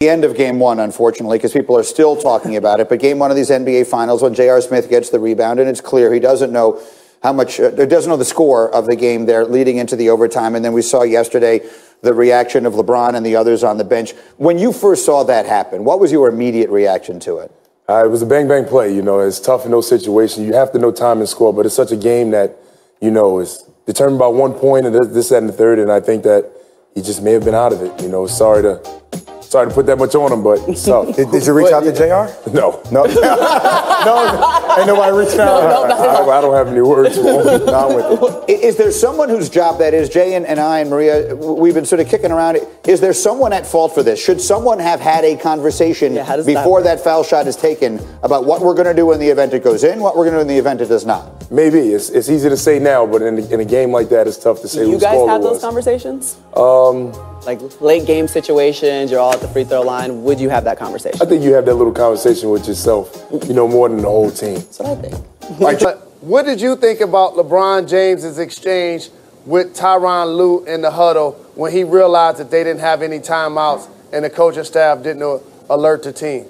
the end of game one, unfortunately, because people are still talking about it. But game one of these NBA finals, when J.R. Smith gets the rebound, and it's clear he doesn't know how much, uh, doesn't know the score of the game there leading into the overtime. And then we saw yesterday the reaction of LeBron and the others on the bench. When you first saw that happen, what was your immediate reaction to it? Uh, it was a bang bang play. You know, it's tough in those situations. You have to know time and score, but it's such a game that, you know, is determined by one point and this, that, and the third. And I think that he just may have been out of it. You know, sorry to Sorry to put that much on him, but it's tough. did, did, you reach out to JR? No. No. no. Ain't nobody reaching out. No, no, no. I, I, don't have any words for him. no, is there someone whose job that is? Jay and, and I and Maria, we've been sort of kicking around. Is there someone at fault for this? Should someone have had a conversation yeah, before that, that, foul shot is taken about what we're going to do in the event it goes in, what we're going to do in the event it does not? Maybe. It's, it's easy to say now, but in, in a game like that, it's tough to say. Do you guys have those was. conversations? Um, like late game situations, you're all at the free throw line. Would you have that conversation? I think you have that little conversation with yourself, you know, more than the whole team. That's what I think. right, what did you think about LeBron James's exchange with Tyronn Lue in the huddle when he realized that they didn't have any timeouts and the coaching staff didn't alert the team?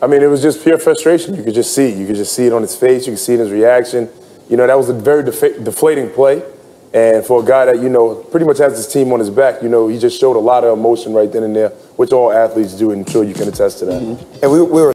I mean, it was just pure frustration. You could just see. You could just see it on his face. You could see it in his reaction. You know, that was a very def- deflating play. And for a guy that, you know, pretty much has his team on his back, you know, he just showed a lot of emotion right then and there, which all athletes do, and sure you can attest to that. Mm-hmm. And we, we were